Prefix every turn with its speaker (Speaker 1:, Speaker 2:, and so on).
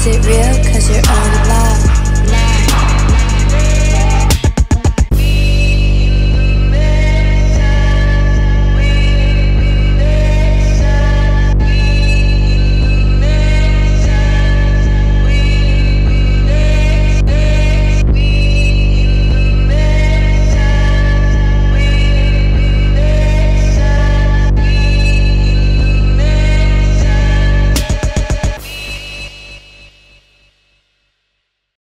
Speaker 1: Is it real? Cause you're all alive